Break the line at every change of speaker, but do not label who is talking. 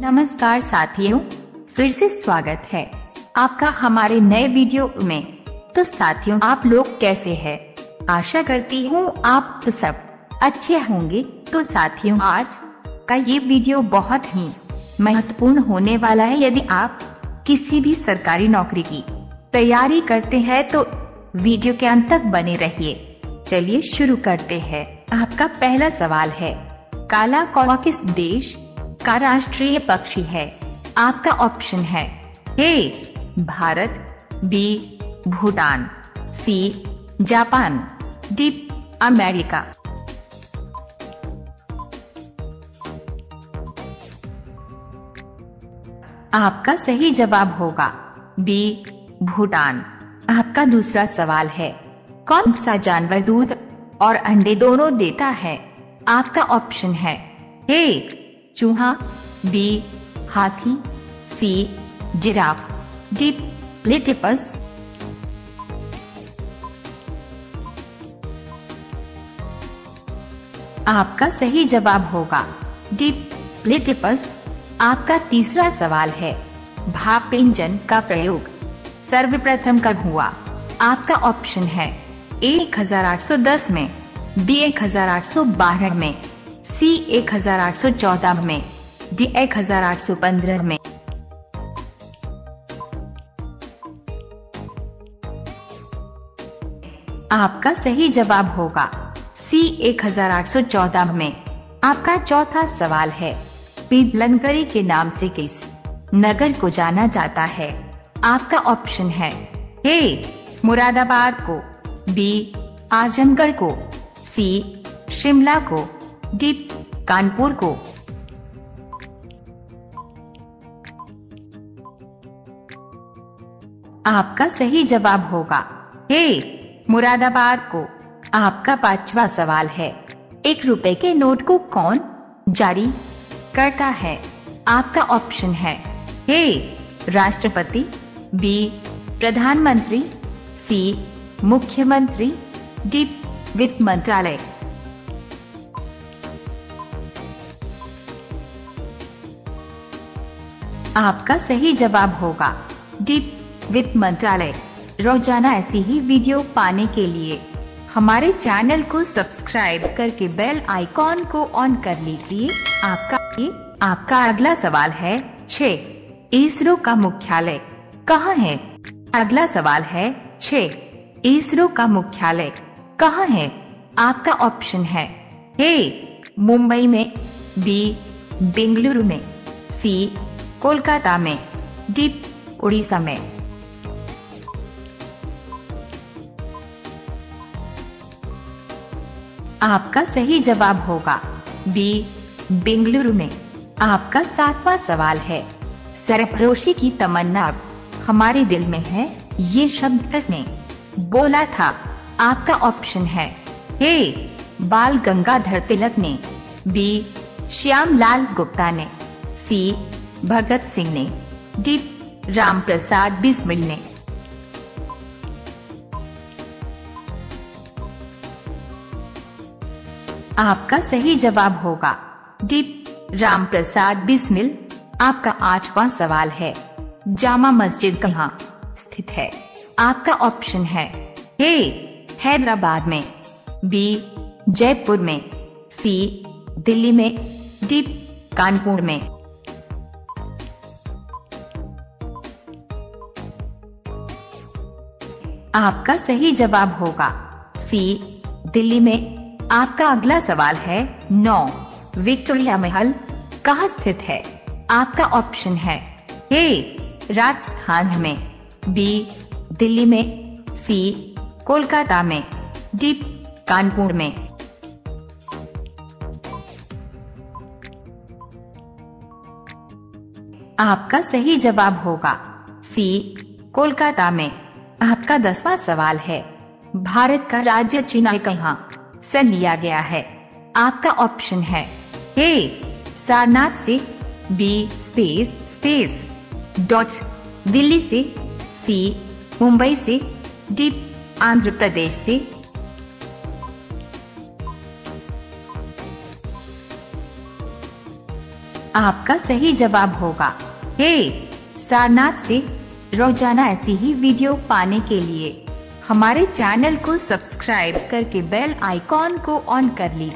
नमस्कार साथियों, फिर से स्वागत है आपका हमारे नए वीडियो में। तो साथियों, आप लोग कैसे हैं? आशा करती हूँ आप सब अच्छे होंगे। तो साथियों, आज का ये वीडियो बहुत ही महत्वपूर्ण होने वाला है। यदि आप किसी भी सरकारी नौकरी की तैयारी करते हैं तो वीडियो के अंत तक बने रहिए। चलिए शुरू करते हैं। आपका पहला सवाल है, काला कौवा किस देश का राष्ट्रीय पक्षी है। आपका ऑप्शन है। A Bharat. B Bhutan. C Japan. D America. आपका सही जवाब होगा। बी भूटान। आपका दूसरा सवाल है। कौन सा जानवर दूध और अंडे दोनों देता है? आपका ऑप्शन है। ए चूहा, बी, हाथी, सी, जिराफ। डी प्लेटिपस आपका सही जवाब होगा। डी प्लेटिपस आपका तीसरा सवाल है। भाप इंजन का प्रयोग। सर्वप्रथम कब हुआ? आपका ऑप्शन है ए, एक हज़ार आठ सौ दस में, बी, एक हज़ार आठ सौ बारह में। सी एक हज़ार आठ सौ चौदह में, डी एक हज़ार आठ सौ पंद्रह में। आपका सही जवाब होगा, सी एक हज़ार आठ सौ चौदह में। आपका चौथा सवाल है पीदलनगरी के नाम से किस नगर को जाना जाता है? आपका ऑप्शन है, ए, मुरादाबाद को, बी, आजमगढ़ को, सी, शिमला को। डी कानपुर को। आपका सही जवाब होगा। हे, मुरादाबाद को। आपका पांचवा सवाल है। एक रुपए के नोट को कौन जारी करता है? आपका ऑप्शन है। ए राष्ट्रपति, बी, प्रधानमंत्री, सी, मुख्यमंत्री, डी, वित्त मंत्रालय। आपका सही जवाब होगा। डी वित्त मंत्रालय। रोज़ाना ऐसी ही वीडियो पाने के लिए हमारे चैनल को सब्सक्राइब करके बेल आइकॉन को ऑन कर लीजिए। आपका आपका अगला सवाल है, छ, इसरो का मुख्यालय। कहाँ है? अगला सवाल है, छ, इसरो का मुख्यालय। कहाँ है? आपका ऑप्शन है, ए, मुंबई में, बी, बेंगलुरु में, सी कोलकाता में, डीप उड़ीसा में। आपका सही जवाब होगा। बी, बेंगलुरु में। आपका सातवां सवाल है। सरफरोशी की तमन्ना अब हमारे दिल में है। ये शब्द किसने बोला था। आपका ऑप्शन है। ए, बाल गंगाधर तिलक ने। बी श्याम लाल गुप्ता ने। सी भगत सिंह ने, डी राम प्रसाद बिस्मिल ने। आपका सही जवाब होगा, डी राम प्रसाद बिस्मिल। आपका आठवां सवाल है, जामा मस्जिद कहाँ स्थित है? आपका ऑप्शन है, ए हैदराबाद में, बी जयपुर में, सी दिल्ली में, डी कानपुर में। आपका सही जवाब होगा। सी, दिल्ली में आपका अगला सवाल है, नौ। विक्टोरिया महल कहाँ स्थित है? आपका ऑप्शन है, ए, राजस्थान में, बी, दिल्ली में, सी, कोलकाता में, डी, कानपुर में। आपका सही जवाब होगा, सी, कोलकाता में। आपका दसवां सवाल है। भारत का राज्य चुनाव कहाँ? से लिया गया है। आपका ऑप्शन है ए, सारनाथ से, B, space space, dot, Delhi से, सी, मुंबई से, डी, आंध्र प्रदेश से। आपका सही जवाब होगा हे सारनाथ से रोज़ाना ऐसी ही वीडियो पाने के लिए हमारे चैनल को सब्सक्राइब करके बेल आइकॉन को ऑन कर लीजिए।